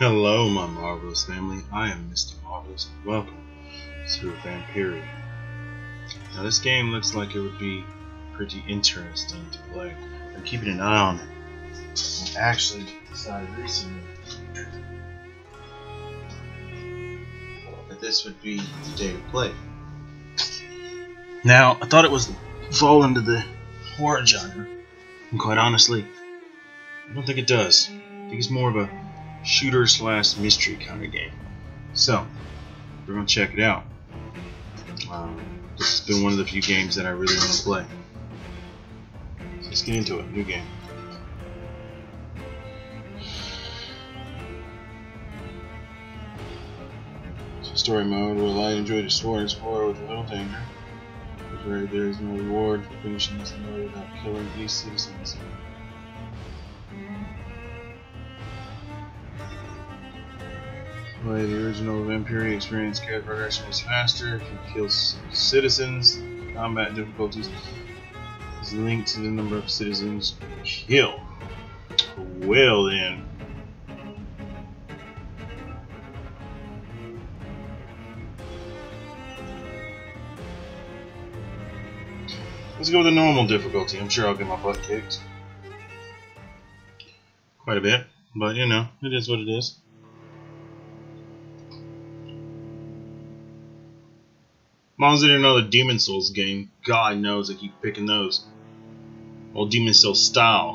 Hello, my marvelous family. I am Mr. Marvelous, and welcome to Vampiria. Now, this game looks like it would be pretty interesting to play. I'm keeping an eye on it. I actually decided recently that this would be the day to play. Now, I thought it was fall into the horror genre, and quite honestly, I don't think it does. I think it's more of a shooter slash mystery kind of game. So, we're gonna check it out. Um, this has been one of the few games that I really want to play. So let's get into it. New game. So story mode will you to enjoy the story and explore with a little danger. There is no reward for finishing this mode without killing these citizens. The original Vampiria experience. Character progression is faster. You kill citizens, combat difficulties is linked to the number of citizens killed. Well then. Let's go with the normal difficulty. I'm sure I'll get my butt kicked. Quite a bit, but you know, it is what it is. Didn't know the Demon Souls game. God knows I keep picking those. Old Demon Souls style.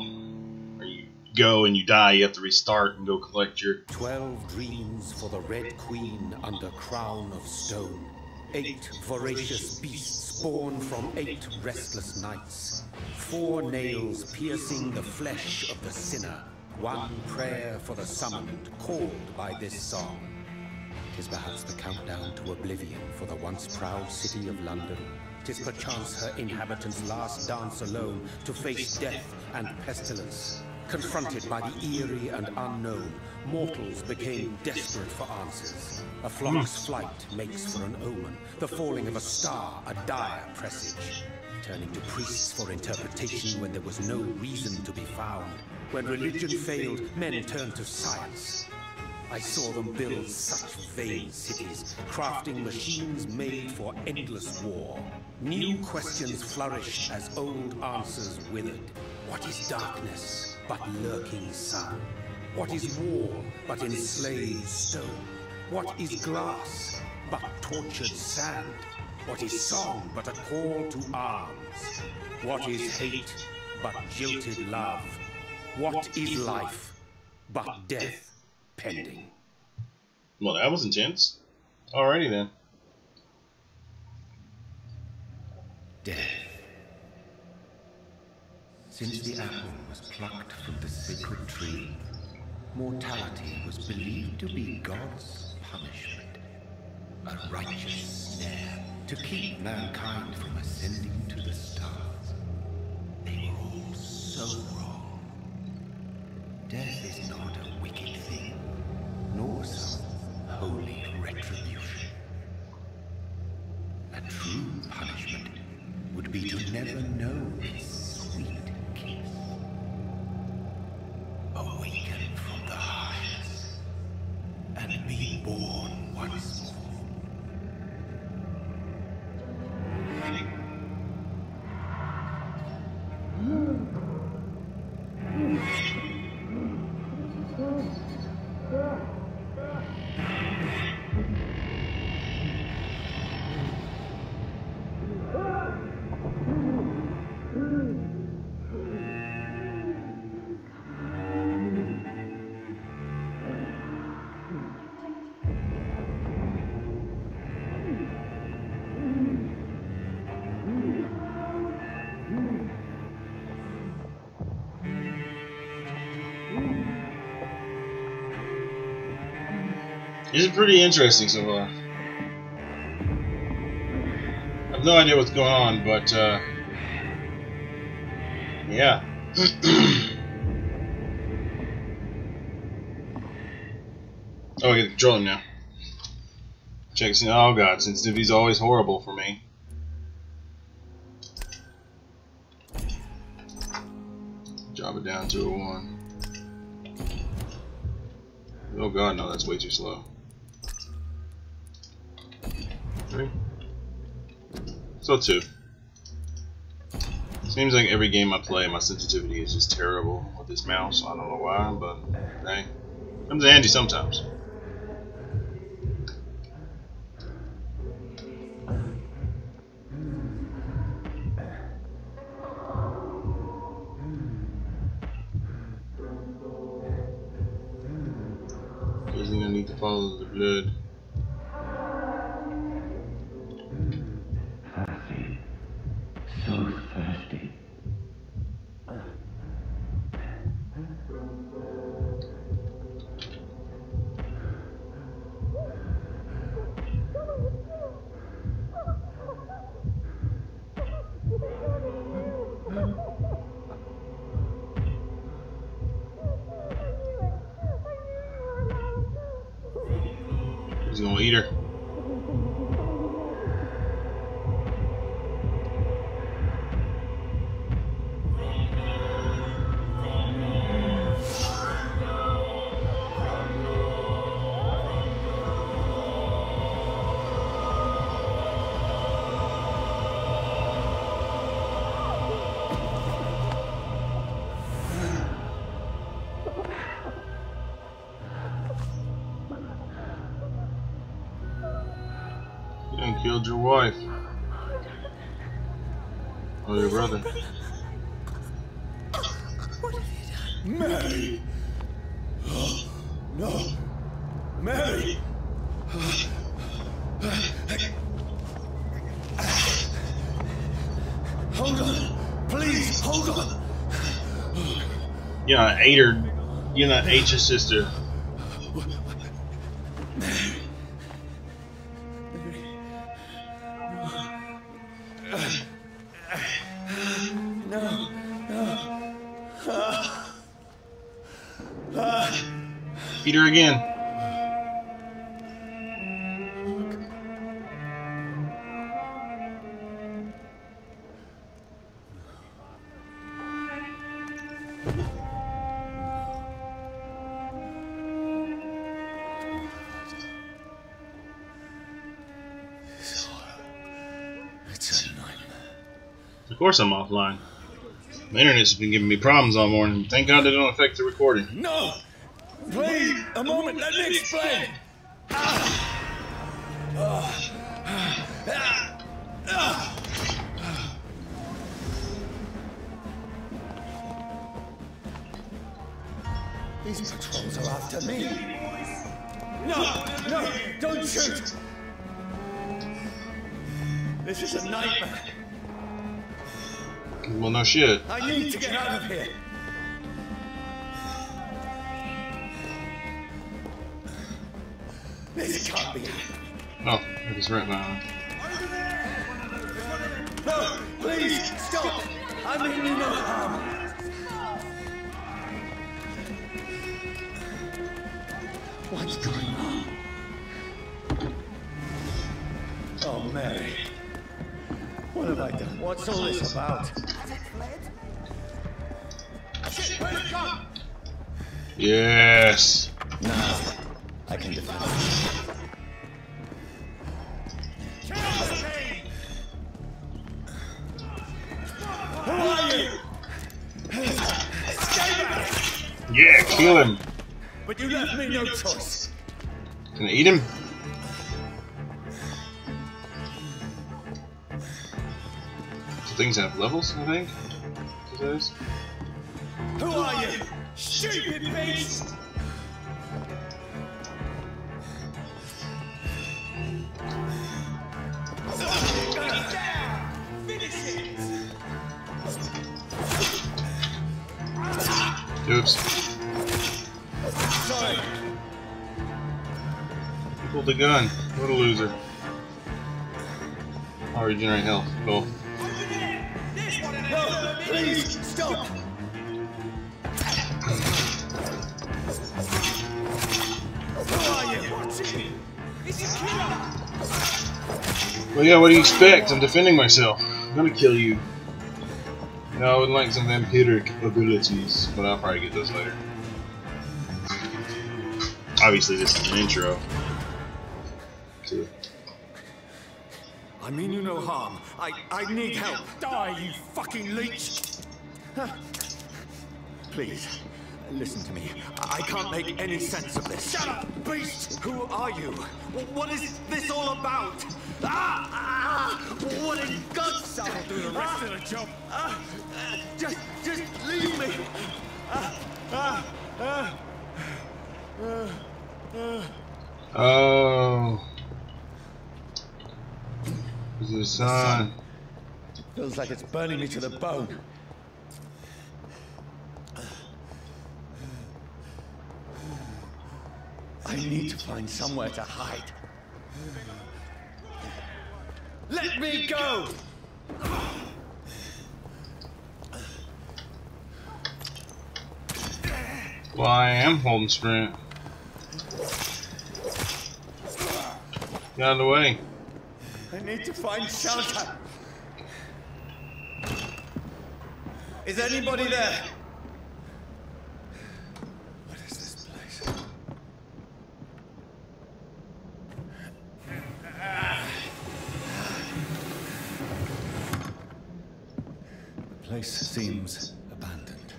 Where you go and you die, you have to restart and go collect your. Twelve dreams for the Red Queen under crown of stone. Eight voracious beasts born from eight restless nights. Four nails piercing the flesh of the sinner. One prayer for the summoned, called by this song. Tis perhaps the countdown to oblivion for the once proud city of London. Tis perchance her inhabitants' last dance alone to face death and pestilence. Confronted by the eerie and unknown, mortals became desperate for answers. A flock's hmm. flight makes for an omen, the falling of a star a dire presage. Turning to priests for interpretation when there was no reason to be found. When religion failed, men turned to science. I saw them build such vain cities, crafting machines made for endless war. New questions flourished as old answers withered. What is darkness but lurking sun? What is war but enslaved stone? What is glass but tortured sand? What is song but a call to arms? What is hate but jilted love? What is life but death? Pending. Well, that was intense. Alrighty then. Death. Since the apple was plucked from the sacred tree, mortality was believed to be God's punishment. A righteous snare to keep mankind from ascending to the stars. They were all so wrong. Death is not a nos. This is pretty interesting so far. I have no idea what's going on, but uh, yeah. oh, I get to now. Check this Oh god, sensitivity's always horrible for me. Drop it down to a 1. Oh god, no, that's way too slow. So two. Seems like every game I play, my sensitivity is just terrible with this mouse. I don't know why, but hey, comes in handy sometimes. He's gonna eat her. Killed your wife. Or your brother. what have Mary! No! Mary! Hold on! Please, hold on! You know, I ate her. You know, I ate your sister. Again. Of course I'm offline. My internet's been giving me problems all morning. Thank God they don't affect the recording. No! Please, a moment, let me explain! These patrols are after me! No! No! Don't shoot! This is a nightmare! Well, no shit. I need to get out of here! It was right behind. No! Please, stop! I mean you no harm! What's going on? Oh, Mary. What have I done? What's all this about? Yes. Yeah, kill him. But you left me no choice. Can I eat him? So things have levels, I think. It says. Who are you? Stupid beast! Oops. Pulled the gun. What a loser. I'll regenerate health. Cool. Well, yeah, what do you expect? I'm defending myself. I'm gonna kill you. No, I would like some vampiric abilities, but I'll probably get those later. Obviously, this is an intro. I mean you no harm. I, I need help. Die, you fucking leech! Please, listen to me. I I can't make any sense of this. Shut up, beast! Who are you? What is this all about? Ah! ah what in God's sake? I'll do the rest of the job. Ah, ah, just, just leave me. Ah, ah, ah. oh, the sun. Feels like it's burning me to the bone. I need to find somewhere to hide. Let me go! Well, I am holding sprint. Get out of the way. I need to find shelter. Is anybody there? What is this place? The place seems abandoned.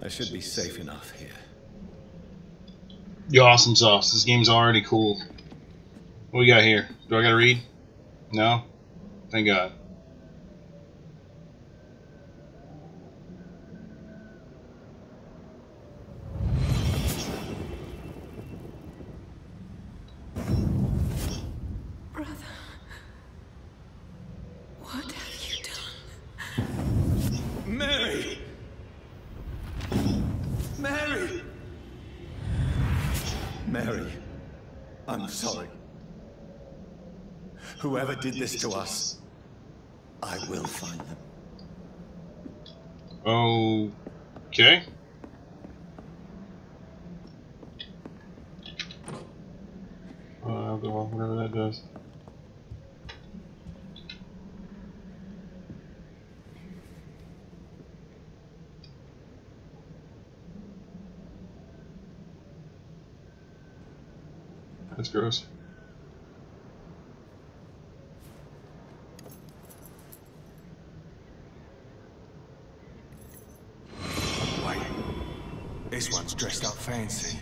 I should be safe enough here. You're awesome sauce. This game's already cool. What we got here? Do I gotta read? No? Thank God. Brother, what have you done? Mary! Mary! Mary, I'm sorry. Whoever did this to us, I will find them. Oh okay. Uh, alcohol, whatever that does. That's gross. Wait. This one's dressed up fancy.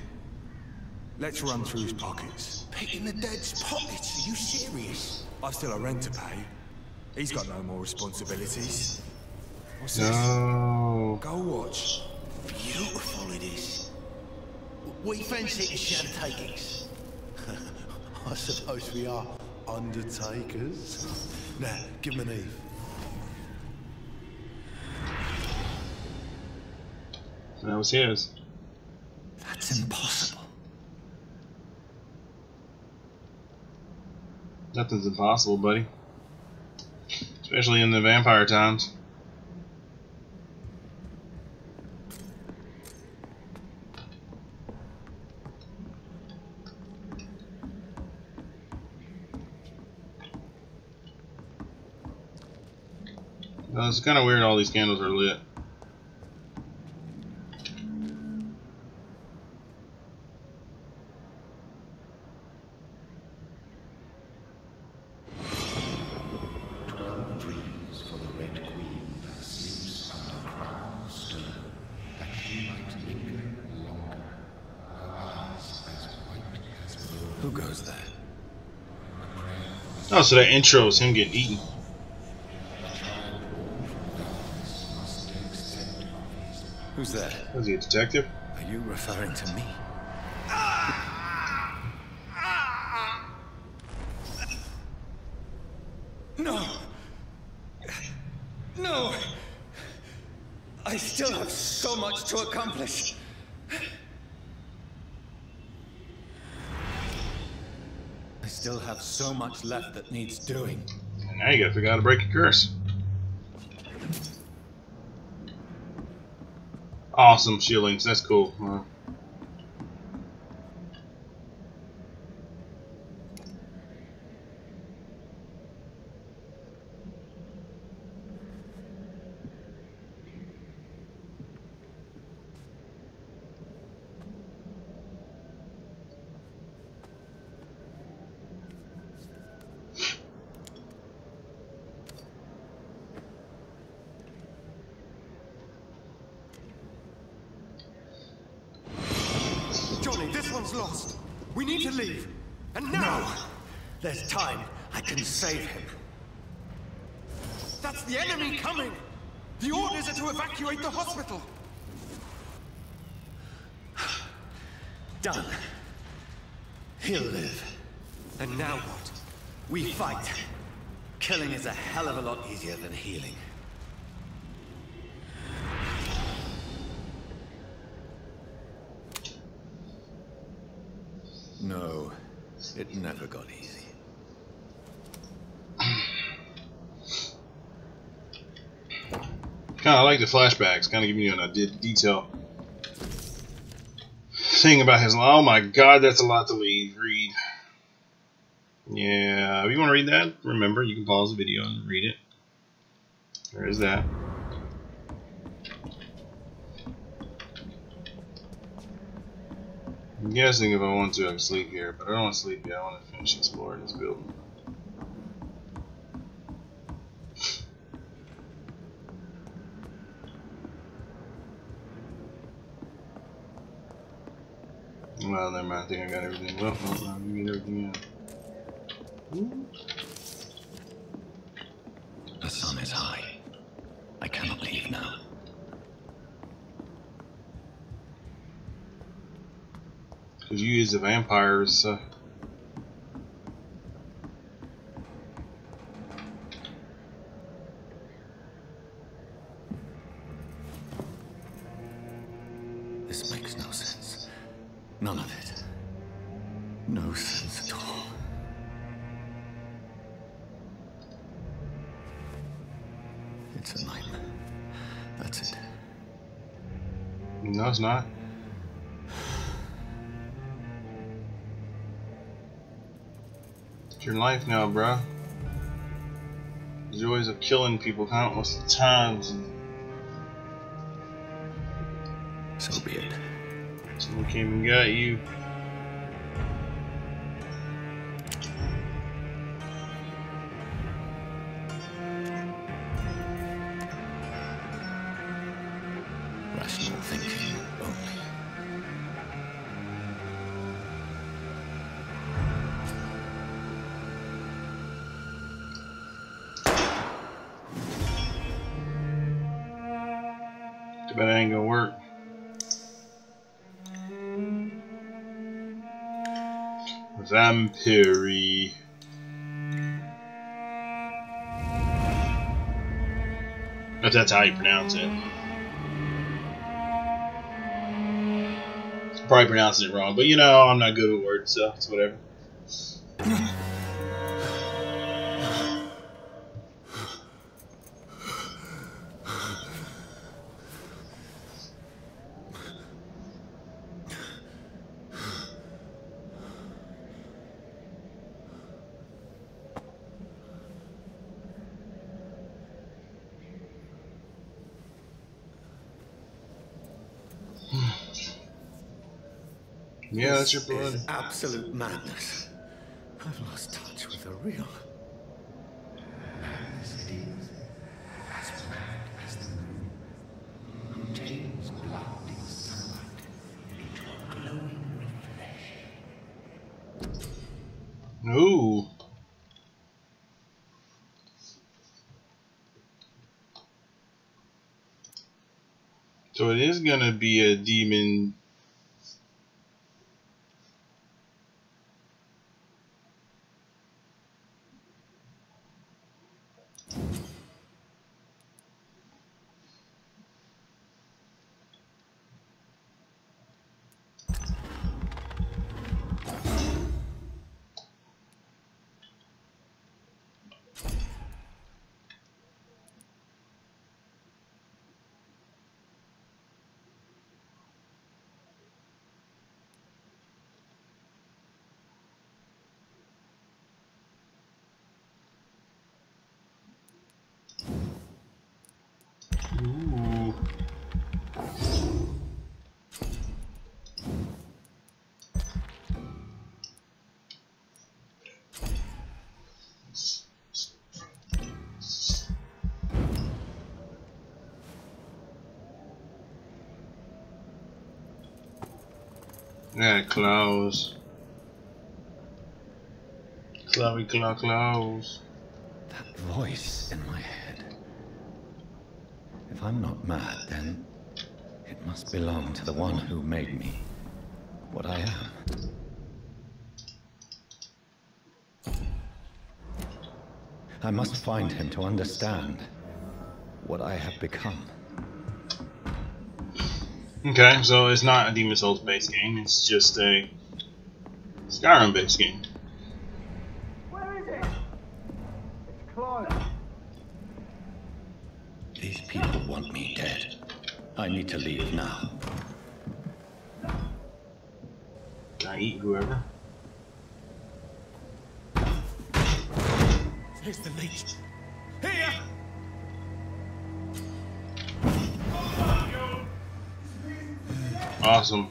Let's run through his pockets. Picking the dead's pockets? Are you serious? I've still a rent to pay. He's got no more responsibilities. What's this? No. Go watch. Beautiful it is. We fancy it as undertakings. I suppose we are undertakers. Now, give him an Eve. That was his. That's impossible. Nothing's impossible, buddy. Especially in the vampire times. It's kind of weird all these candles are lit. dreams for the Red Queen that sleeps under crown stone, that she might linger longer, her eyes as white as snow. Who goes there? Oh, so that intro is him getting eaten. Who's there? Was he a detective? Are you referring to me? No! No! I still have so much to accomplish. I still have so much left that needs doing. Now you gotta figure out how to break a curse. Awesome shieldings, that's cool. Uh, This one's lost. We need to leave. And now! There's time. I can save him. That's the enemy coming! The orders are to evacuate the hospital! Done. He'll live. And now what? We fight. Killing is a hell of a lot easier than healing. No, it never got easy. Kind of like the flashbacks, kind of giving you an idea detail thing about his life. Oh my god, that's a lot to read. read. Yeah, if you want to read that, remember, you can pause the video and read it. There is that. I'm guessing if I want to, I can sleep here, but I don't want to sleep yet. I want to finish exploring this building. Well, never mind. I think I got everything. Well, no, no, you get everything in. The sun is high. I cannot leave now. Because you use the vampires. Uh, It's your life now, bruh. The joys of killing people countless times and So be it. someone came and got you. Too bad it ain't gonna work. Vampiri. If that's how you pronounce it. Probably pronouncing it wrong, but you know, I'm not good with words, so it's whatever. Yeah, your blood. is absolute madness. I've lost touch with the real. Ooh. So it is gonna be a demon. Ooh. Yeah, close. Claw close. That voice in my. If I'm not mad, then it must belong to the one who made me what I am. I must find him to understand what I have become. Okay, so it's not a Demon Souls based game, it's just a Skyrim based game. These people want me dead. I need to leave now. Can I eat whoever? Here's the leech. Here! Awesome.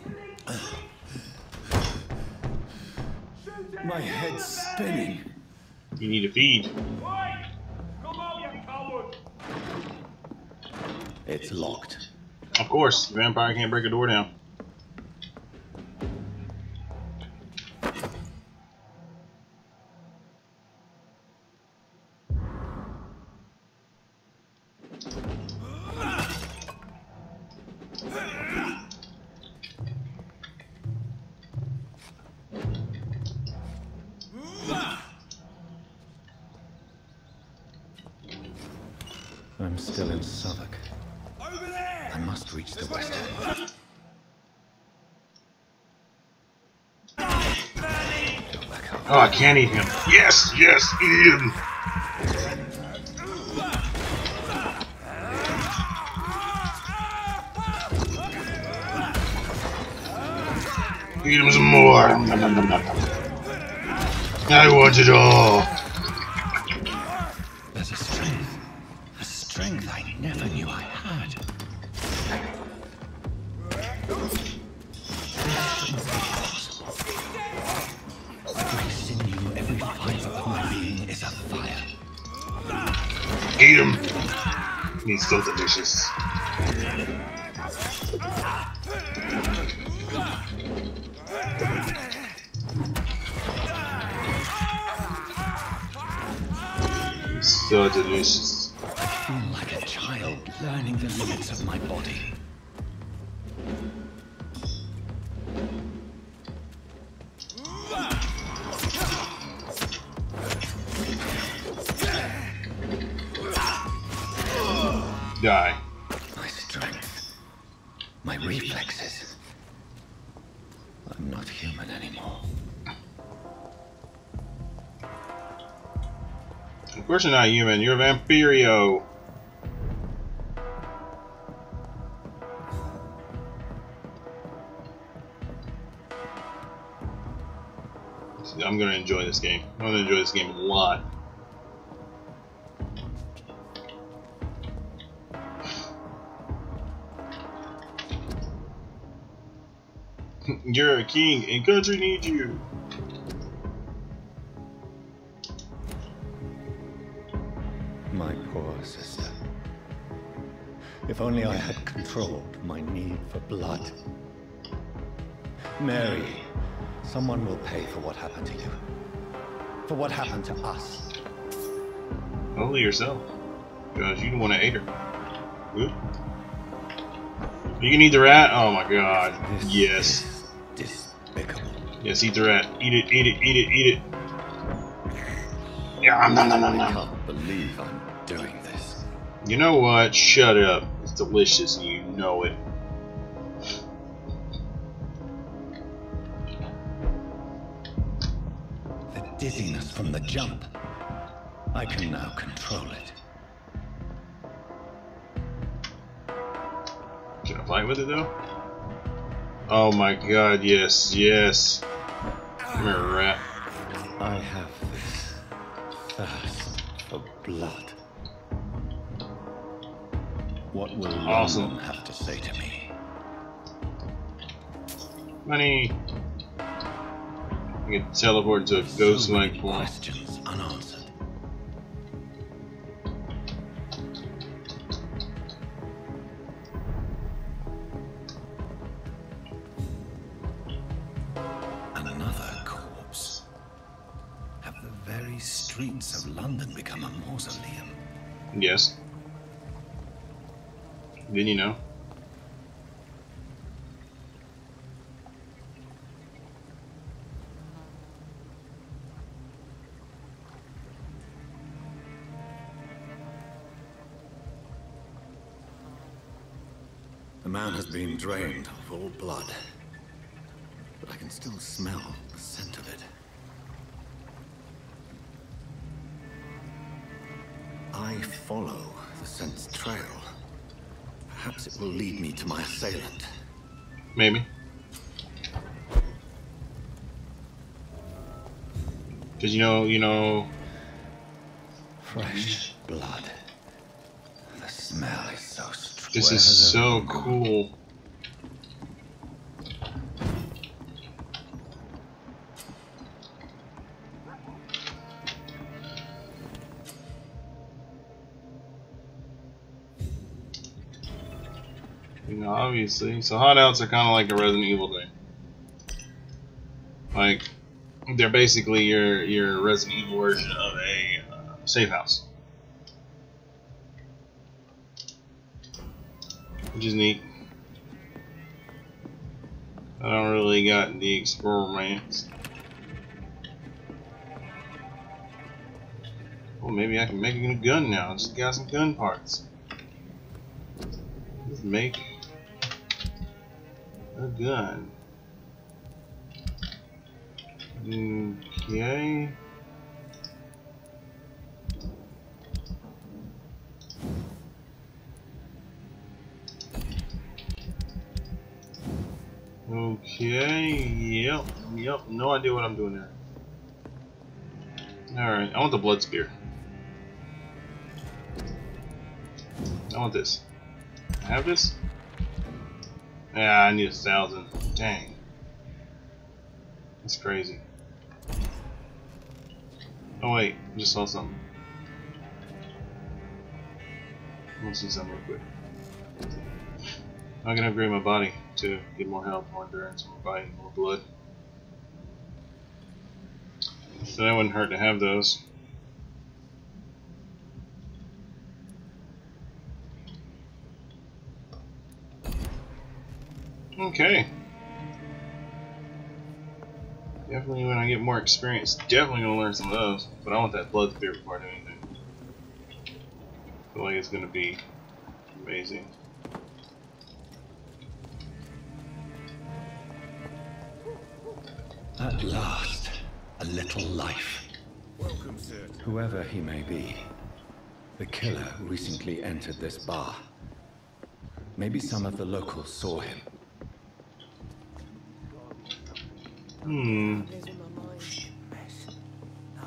My head's spinning. You need a feed. It's locked. Of course, vampire can't break a door down. Can't eat him. Yes, yes, eat him. Eat him some more. I want it all. So delicious. So delicious. Course you're not human. You're a Vampirio. I'm gonna enjoy this game. I'm gonna enjoy this game a lot. You're a king and country needs you. My poor sister. If only I had controlled my need for blood. Mary, someone will pay for what happened to you. For what happened to us. Only yourself. Because you don't want to eat her. Oop. You can eat the rat? Oh my god. This Yes. despicable. Yes, eat the rat. Eat it, eat it, eat it, eat it. Yeah, nom, nom, nom. You know what? Shut up. It's delicious and you know it. The dizziness from the jump. I can now control it. Can I fight with it though? Oh my god, yes, yes. Come here, rat. I have this What will awesome. have to say to me? Money. I can teleport to a ghost-like like questions unanswered. And another corpse. Have the very streets of London become a mausoleum? Yes. Didn't you know? The man has been drained of all blood. But I can still smell the scent of it. Will lead me to my assailant. Maybe. Cause you know, you know, Fresh blood. The smell is so strong. this is so cool. Obviously. So hideouts are kind of like a Resident Evil thing. Like, they're basically your your Resident Evil version of a uh, safe house. Which is neat. I don't really got the Explorer experiments. Well, maybe I can make a new gun now. Just got some gun parts. Let's make a gun. Okay. Okay, yep, yep, no idea what I'm doing there. Alright, I want the blood spear. I want this. I have this? Yeah, I need a thousand. Dang. That's crazy. Oh wait, I just saw something. To see something real quick. I'm gonna upgrade my body to get more health, more endurance, more bite, more blood. So that wouldn't hurt to have those. Okay. Definitely when I get more experience, definitely gonna learn some of those. But I want that blood spear before I do anything. I feel like it's gonna be amazing. At last, a little life. Welcome, sir. Whoever he may be, the killer recently entered this bar. Maybe some of the locals saw him. Hmm. Losing my mind.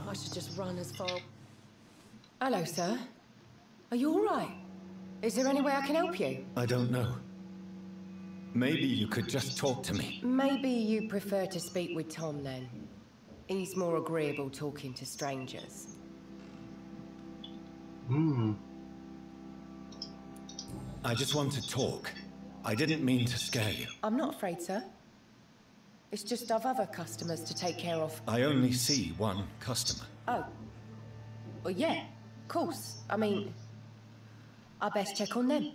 I should just run as far. Hello, sir. Are you all right? Is there any way I can help you? I don't know. Maybe you could just talk to me. Maybe you prefer to speak with Tom then. He's more agreeable talking to strangers. Hmm. I just want to talk. I didn't mean to scare you. I'm not afraid, sir. It's just I've other customers to take care of. I only see one customer. Oh. Well, yeah, of course. I mean, I best check on them.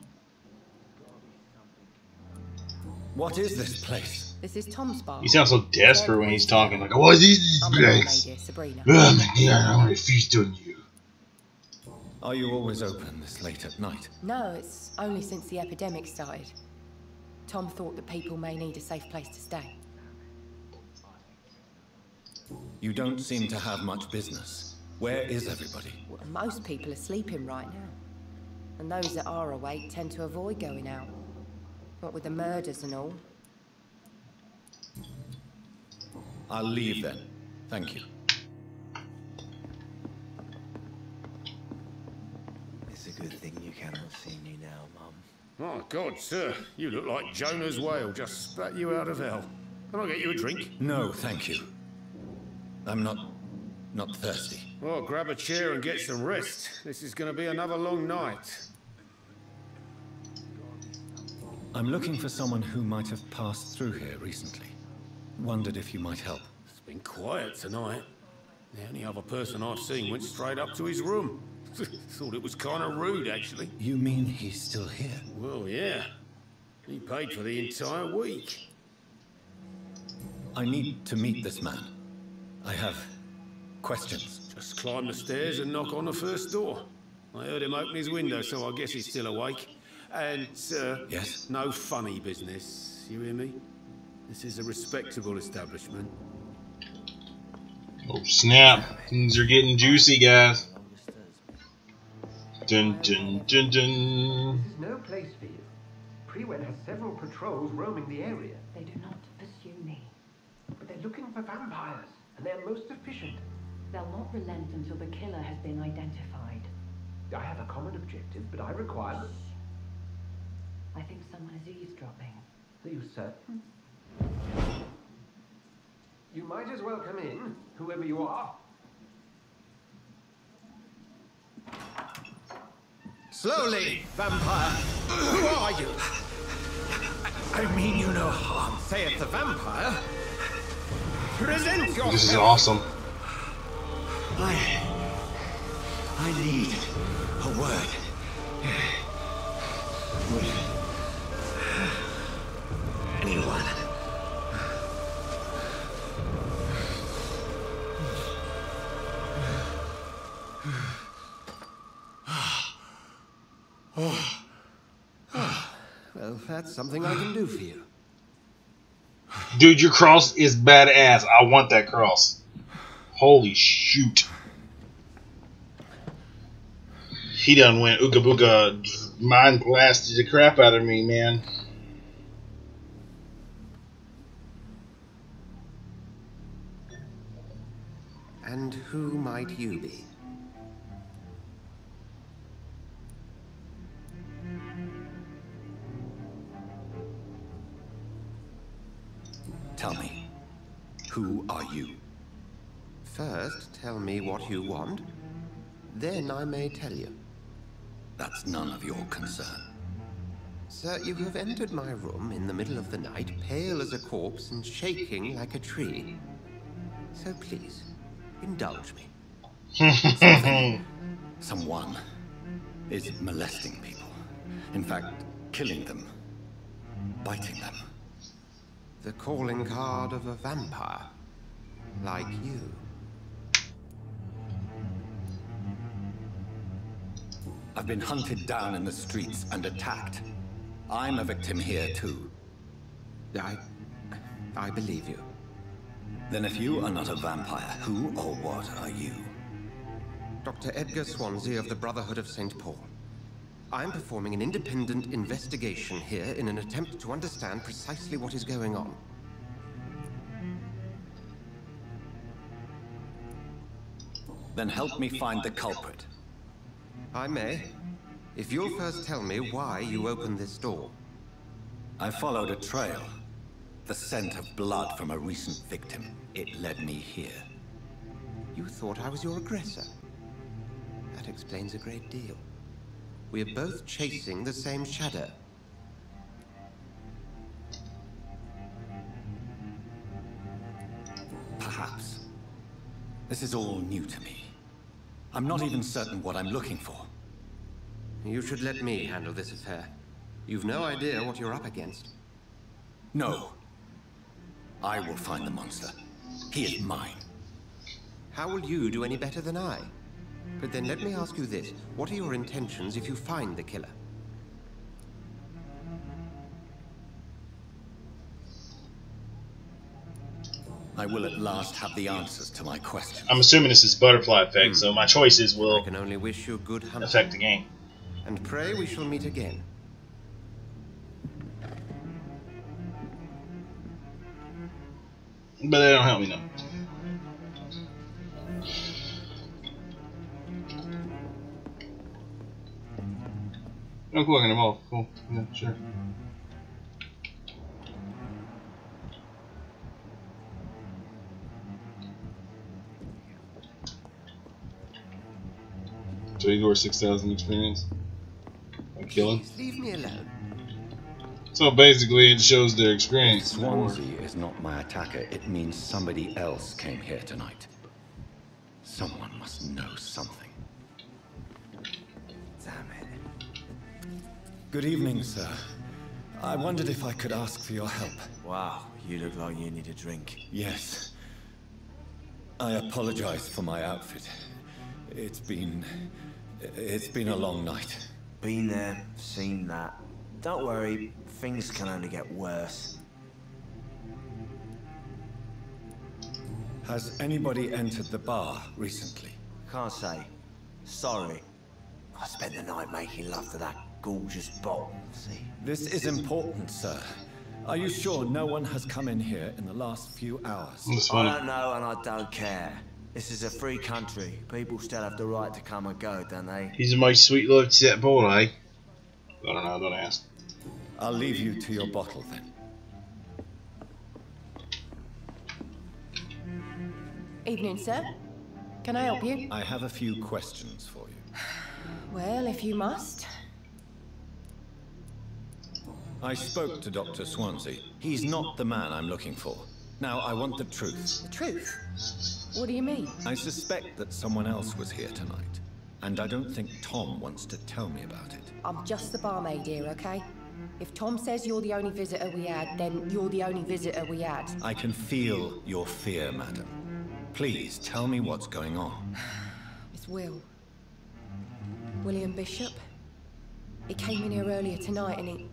What is this place? This is Tom's bar. He sounds so desperate when he's talking. Like, what is this I'm the place? lady, Sabrina. Oh my god, I want to feast on you. Are you always open this late at night? No, it's only since the epidemic started. Tom thought that people may need a safe place to stay. You don't seem to have much business. Where is everybody? Well, most people are sleeping right now. And those that are awake tend to avoid going out. What with the murders and all. I'll leave then. Thank you. It's a good thing you cannot see me now, Mum. Oh, God, sir. You look like Jonah's whale just spat you out of hell. Can I get you a drink? No, thank you. I'm not... not thirsty. Oh, grab a chair and get some rest. This is going to be another long night. I'm looking for someone who might have passed through here recently. Wondered if you might help. It's been quiet tonight. The only other person I've seen went straight up to his room. Thought it was kind of rude, actually. You mean he's still here? Well, yeah. He paid for the entire week. I need to meet this man. I have questions. Just climb the stairs and knock on the first door. I heard him open his window, so I guess he's still awake. And, sir, Yes? no funny business. You hear me? This is a respectable establishment. Oh snap! Things are getting juicy, guys. Dun dun dun dun. This is no place for you. Priwen has several patrols roaming the area, They do not pursue me. but they're looking for vampires, and they're most efficient. They'll not relent until the killer has been identified. I have a common objective, but I require... I think someone is eavesdropping. Are you certain? You might as well come in, whoever you are. Slowly, vampire. Who are you? I mean you no harm, saith the vampire. Present. This is awesome. I. I need a word. With anyone. Well, that's something I can do for you. Dude, your cross is badass. I want that cross. Holy shoot. He done went ooga booga mind blasted the crap out of me, man. And who might you be? Tell me, who are you? First, tell me what you want. Then I may tell you. That's none of your concern. Sir, you have entered my room in the middle of the night, pale as a corpse and shaking like a tree. So please, indulge me. Someone is molesting people. In fact, killing them. Biting them. The calling card of a vampire. Like you. I've been hunted down in the streets and attacked. I'm a victim here too. I. I believe you. Then if you are not a vampire, who or what are you? Dr. Edgar Swansea of the Brotherhood of St. Paul. I'm performing an independent investigation here in an attempt to understand precisely what is going on. Then help me find the culprit. I may. If you'll first tell me why you opened this door. I followed a trail. The scent of blood from a recent victim. It led me here. You thought I was your aggressor. That explains a great deal. We're both chasing the same shadow. Perhaps. This is all new to me. I'm not even certain what I'm looking for. You should let me handle this affair. You've no idea what you're up against. No. I will find the monster. He is mine. How will you do any better than I? But then let me ask you this. What are your intentions if you find the killer? I will at last have the answers to my questions. I'm assuming this is butterfly effect, hmm. so my choices will I will can only wish you good hunting. affect the game. And pray we shall meet again. But they don't help me now. Oh, cool, I can evolve. Cool. Yeah, sure. So you go 6,000 experience. by killing. Please leave me alone. So basically, it shows their experience. Swansea is not my attacker. It means somebody else came here tonight. Someone must know something. Good evening, sir. I wondered if I could ask for your help. Wow, you look like you need a drink. Yes. I apologize for my outfit. It's been... It's been a long night. Been there, seen that. Don't worry, things can only get worse. Has anybody entered the bar recently? Can't say. Sorry. I spent the night making love to that gorgeous bottom, see? This is important, sir. Are you sure no one has come in here in the last few hours? I don't know and I don't care. This is a free country. People still have the right to come and go, don't they? He's my sweet love to that ball, eh? I don't know, I don't ask. I'll leave you to your bottle then. Evening, sir. Can I help you? I have a few questions for you. Well, if you must. I spoke to Dr. Swansea. He's not the man I'm looking for. Now, I want the truth. The truth? What do you mean? I suspect that someone else was here tonight. And I don't think Tom wants to tell me about it. I'm just the barmaid here, okay? If Tom says you're the only visitor we had, then you're the only visitor we had. I can feel your fear, madam. Please, tell me what's going on. It's Will. William Bishop. He came in here earlier tonight and he...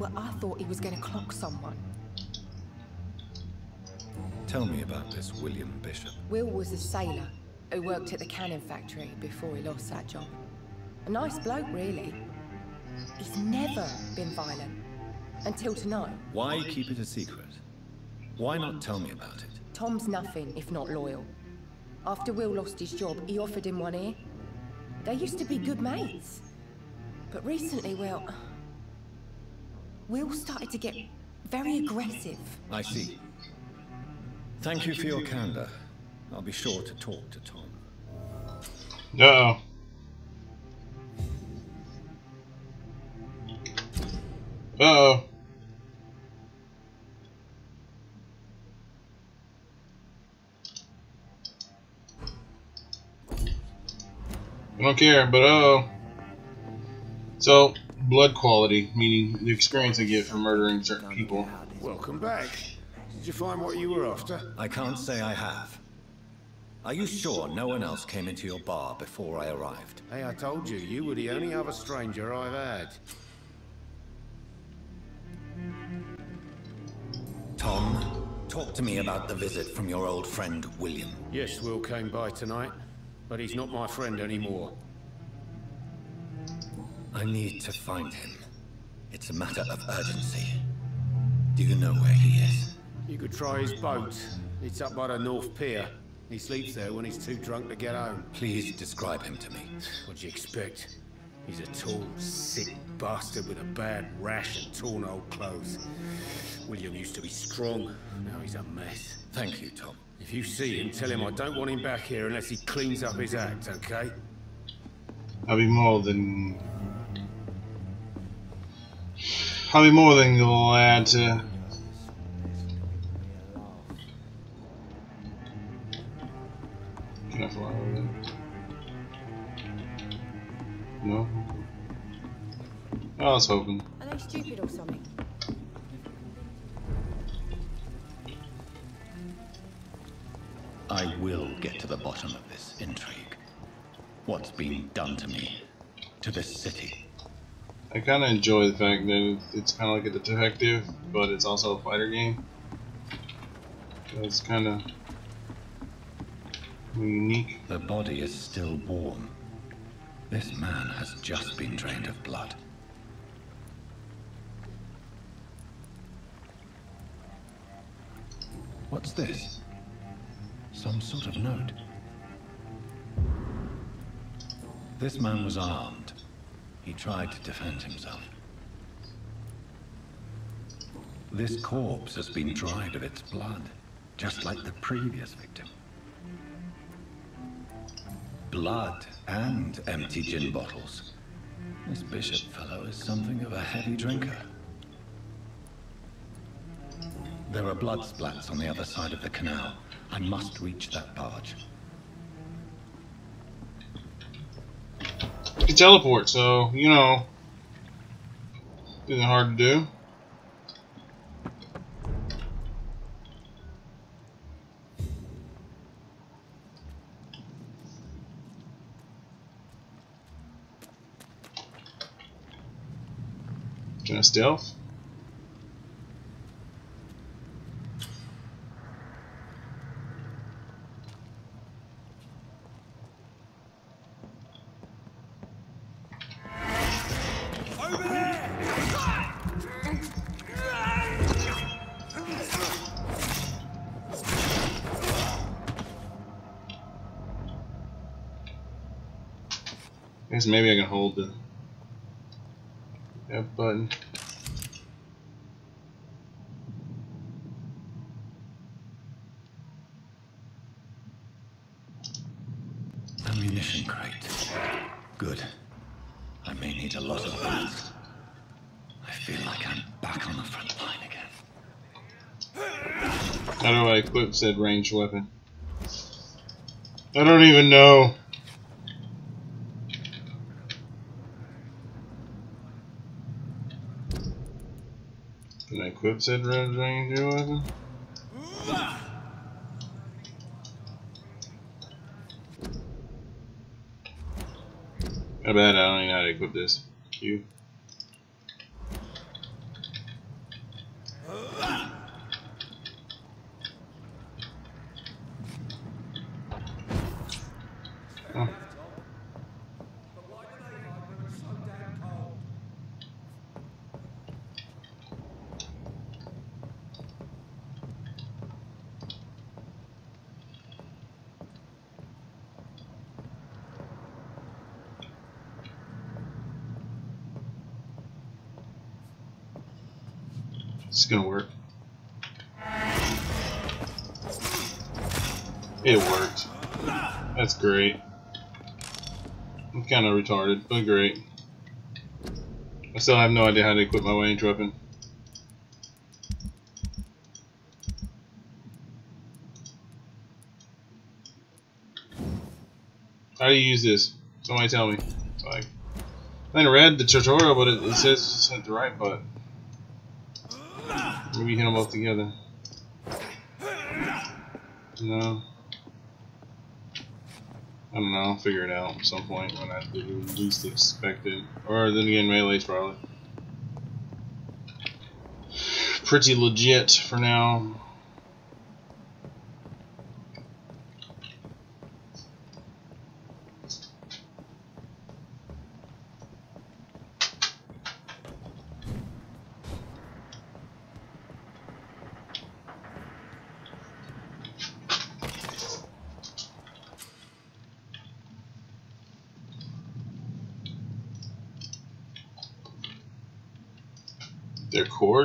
Well, I thought he was going to clock someone. Tell me about this William Bishop. Will was a sailor who worked at the cannon factory before he lost that job. A nice bloke, really. He's never been violent. Until tonight. Why keep it a secret? Why not tell me about it? Tom's nothing if not loyal. After Will lost his job, he offered him one ear. They used to be good mates. But recently, well... Will started to get very aggressive. I see. Thank you for your candor. I'll be sure to talk to Tom. Uh-oh. Uh-oh. I don't care, but oh. So, blood quality, meaning the experience I get from murdering certain people. Welcome back. Did you find what you were after? I can't say I have. Are you sure no one else came into your bar before I arrived? Hey, I told you, you were the only other stranger I've had. Tom, talk to me about the visit from your old friend, William. Yes, Will came by tonight, but he's not my friend anymore. I need to find him. It's a matter of urgency. Do you know where he is? You could try his boat. It's up by the North Pier. He sleeps there when he's too drunk to get home. Please describe him to me. What'd you expect? He's a tall, sick bastard with a bad rash and torn old clothes. William used to be strong. Now he's a mess. Thank you, Tom. If you see him, tell him I don't want him back here unless he cleans up his act, okay? I'll be more than... I'll be more than glad to... Can I fly over there? No? Oh, I was hoping. Are they stupid or something? I will get to the bottom of this intrigue. What's being done to me, to this city. I kind of enjoy the fact that it's kind of like a detective, but it's also a fighter game. It's kind of unique. The body is still warm. This man has just been drained of blood. What's this? Some sort of note. This man was armed. He tried to defend himself. This corpse has been dried of its blood, just like the previous victim. Blood and empty gin bottles. This bishop fellow is something of a heavy drinker. There are blood splats on the other side of the canal. I must reach that barge. You can teleport, so, you know, isn't hard to do. Can I stealth? I guess maybe I can hold the F button. Ammunition crate. Good. I may need a lot of that. I feel like I'm back on the front line again. How do said ranged weapon? I don't even know. Can I equip said red ranged weapon? I bet I don't even know how to equip this. Q. Oh. It's gonna work. It worked. That's great. I'm kind of retarded, but great. I still have no idea how to equip my range weapon. How do you use this? Somebody tell me. Like, I read the tutorial, but it, it says it's hit the right button. Maybe hit them both together. No. I don't know, I'll figure it out at some point when I least expect it. Or then again, Melee's probably. Pretty legit for now.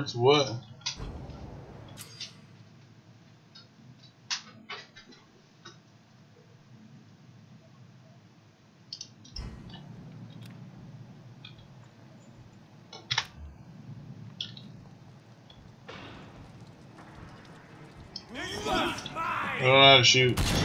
Chords? What? I don't know how to shoot.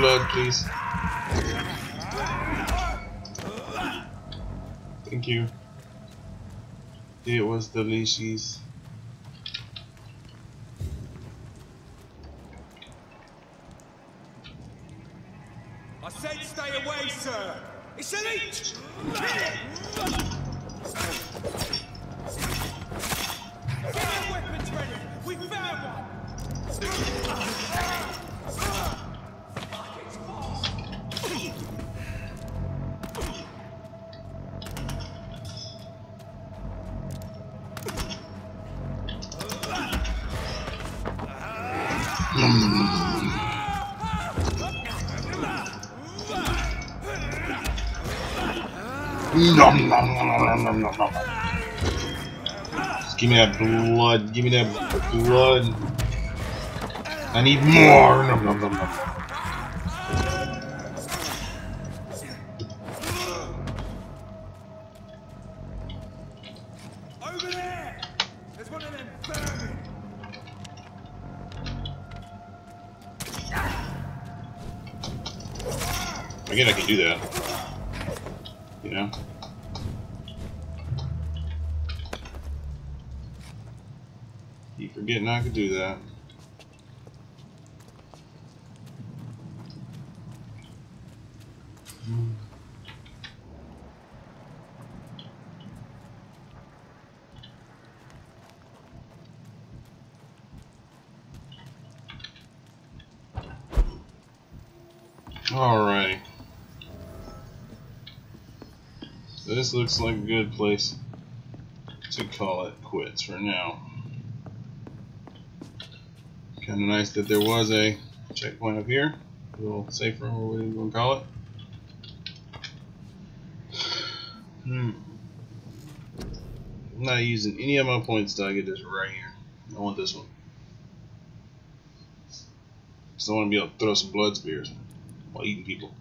Blood, please. Thank you. It was delicious. That blood. Give me that blood. I need more. Nom, nom, nom, I could do that. Alrighty. This looks like a good place to call it quits for now. Kind of nice that there was a checkpoint up here. A little safer, or what are you going to call it? Hmm. I'm not using any of my points till I get this right here. I want this one. So I want to be able to throw some blood spears while eating people.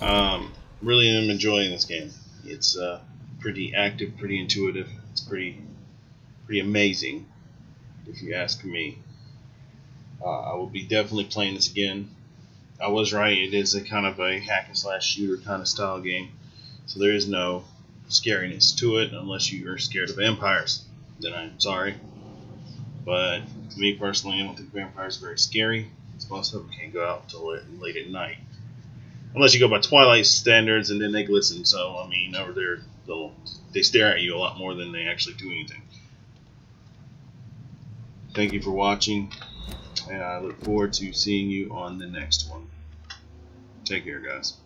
Um, really am enjoying this game. It's uh, pretty active, pretty intuitive. It's pretty, pretty amazing, if you ask me. Uh, I will be definitely playing this again. I was right. It is a kind of a hack and slash shooter kind of style game, so there is no scariness to it unless you are scared of vampires. Then I'm sorry, but to me personally, I don't think vampires are very scary. Most of them can't go out until late at night unless you go by Twilight standards, and then they glisten. So I mean, over there, they'll they stare at you a lot more than they actually do anything. Thank you for watching, and I look forward to seeing you on the next one. Take care, guys.